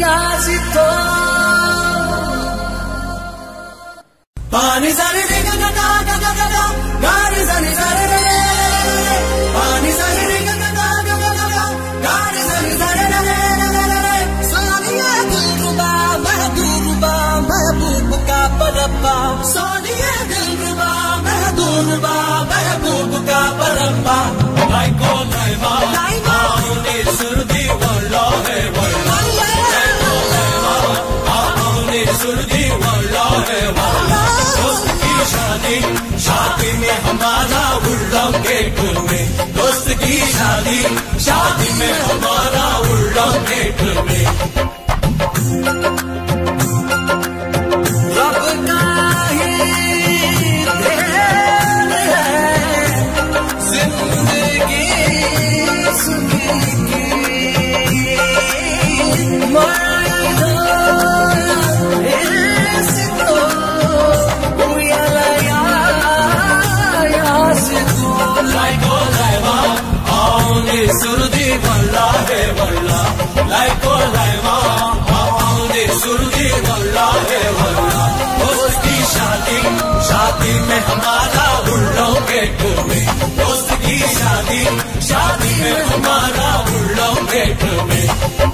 casi todo. Pani zare re ga ga ga ga ga ga ga re zare zare re Pani zare re ga ga ga ga ga ga ga re zare zare re re re re re re dil ruba mahdur ruba mahbub ka padabba Soniya dil ruba mahdur ruba शादी शादी में हमारा उल्लम के में। दोस्त की शादी शादी में हमारा उल्लम के में। get to me.